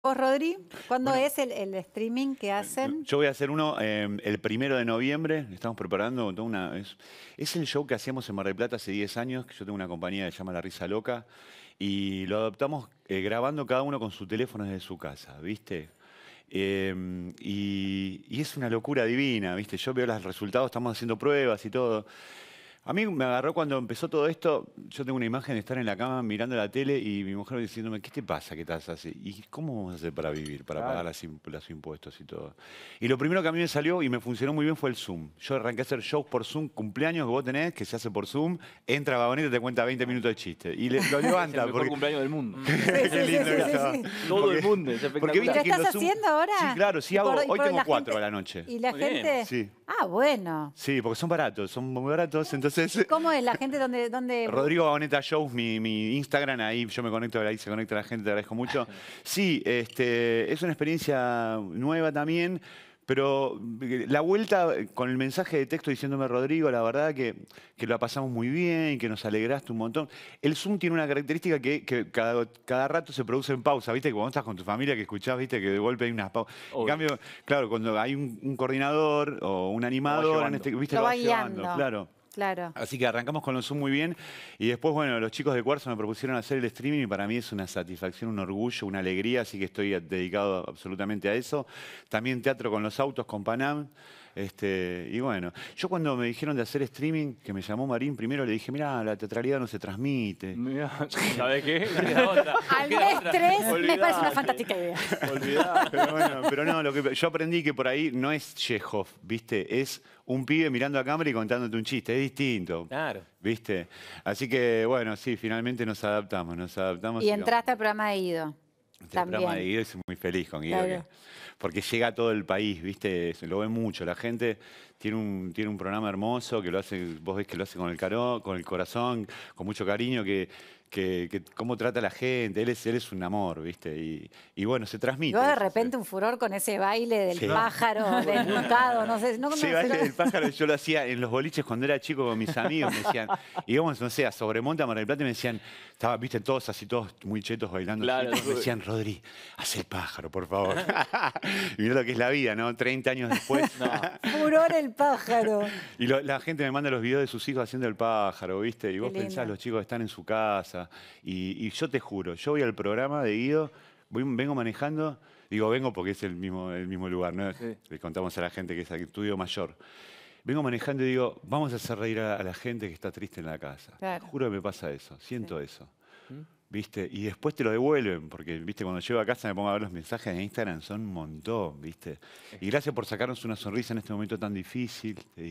¿Vos, Rodri? ¿Cuándo es el, el streaming que hacen? Yo voy a hacer uno eh, el primero de noviembre. Estamos preparando toda una. Es, es el show que hacíamos en Mar del Plata hace 10 años. que Yo tengo una compañía que se llama La Risa Loca. Y lo adaptamos eh, grabando cada uno con su teléfono desde su casa, ¿viste? Eh, y, y es una locura divina, ¿viste? Yo veo los resultados, estamos haciendo pruebas y todo. A mí me agarró cuando empezó todo esto, yo tengo una imagen de estar en la cama mirando la tele y mi mujer diciéndome, ¿qué te pasa? ¿Qué estás así? ¿Y cómo vamos a hacer para vivir, para pagar las imp- los impuestos y todo? Y lo primero que a mí me salió y me funcionó muy bien fue el Zoom. Yo arranqué a hacer shows por Zoom, cumpleaños que vos tenés, que se hace por Zoom, entra Vagoneta y te cuenta 20 minutos de chiste. Y le- lo Es el levanta. mejor porque, cumpleaños del mundo. Qué lindo sí, que sí, estaba. sí. Todo Porque- el mundo, es Porque espectacular. viste ¿Lo que estás los Zoom- haciendo ahora? Sí, claro, sí Y hago. por- y Hoy por tengo la cuatro gente- a la noche. ¿Y la Muy bien. gente? Sí. Ah, bueno. Sí, porque son baratos, son muy baratos. Entonces, ¿Cómo es la gente donde, donde Rodrigo Vagoneta Shows, mi, mi Instagram, ahí yo me conecto, ahí se conecta la gente, te agradezco mucho. Sí, este, es una experiencia nueva también, pero la vuelta con el mensaje de texto diciéndome, Rodrigo, la verdad que, que la pasamos muy bien, que nos alegraste un montón. El Zoom tiene una característica que, que cada, cada rato se produce en pausa, ¿viste? Que cuando estás con tu familia, que escuchás, ¿viste? Que de golpe hay unas pausas. En cambio, claro, cuando hay un, un coordinador o un animador, en llevando. este, ¿viste? Lo Lo va va llevando, claro. Así que arrancamos con los Zoom muy bien y después, bueno, los chicos de Cuarzo me propusieron hacer el streaming y para mí es una satisfacción, un orgullo, una alegría, así que estoy dedicado absolutamente a eso. También teatro con los autos, con Panam. Este, y bueno, yo cuando me dijeron de hacer streaming, que me llamó Marín primero, le dije, mira, la teatralidad no se transmite. Mirá, ¿Sabés qué? Al mes. 3 me parece una fantástica idea. Olvidá. Pero bueno, pero no, lo que yo aprendí que por ahí no es Chekhov, ¿viste? Es un pibe mirando a cámara y contándote un chiste, es distinto. Claro. ¿Viste? Así que, bueno, sí, finalmente nos adaptamos, nos adaptamos. Y vamos. entraste al programa de Guido. Este programa de. Guido es muy feliz con Guido. Claro. que- porque llega a todo el país, ¿viste? Lo ve mucho. La gente tiene un, tiene un programa hermoso que lo hace, vos ves que lo hace con el, caro, con el corazón, con mucho cariño, que, que, que cómo trata a la gente. Él es, él es un amor, ¿viste? Y, y bueno, se transmite. vos de repente un furor con ese baile del Sí. pájaro, desnucado, no sé. No, no, Sí, baile no- del pájaro, yo lo hacía en los boliches cuando era chico con mis amigos, me decían, íbamos, no sé, a Sobremonte, a Mar del Plata, y me decían, estaba, viste, todos así, todos muy chetos bailando. Claro, así, me decían, Rodri, haz el pájaro, por favor. y mira lo que es la vida, ¿no? 30 años después. Furor el pájaro. Y lo- la gente me manda los videos de sus hijos haciendo el pájaro, ¿viste? Y vos pensás, los chicos están en su casa. Y, y yo te juro, yo voy al programa de Guido, voy- vengo manejando, digo, vengo porque es el mismo, el mismo lugar, ¿no? Sí. Le contamos a la gente que es aquí, estudio mayor. Vengo manejando y digo, vamos a hacer reír a, a la gente que está triste en la casa. Claro. Juro que me pasa eso, siento eso. ¿Viste? Y después te lo devuelven, porque, ¿viste? Cuando llego a casa me pongo a ver los mensajes de Instagram, son un montón, ¿viste? Y gracias por sacarnos una sonrisa en este momento tan difícil, te.